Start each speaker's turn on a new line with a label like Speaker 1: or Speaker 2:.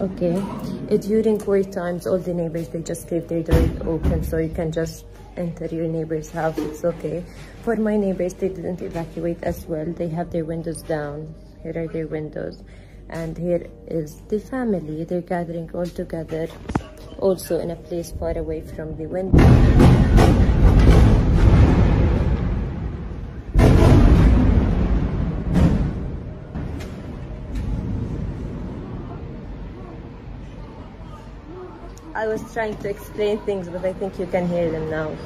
Speaker 1: okay. Uh, during war times all the neighbors they just leave their door open so you can just enter your neighbor's house. It's okay. For my neighbors they didn't evacuate as well. They have their windows down. Here are their windows. And here is the family. They're gathering all together also in a place far away from the window I was trying to explain things, but I think you can hear them now.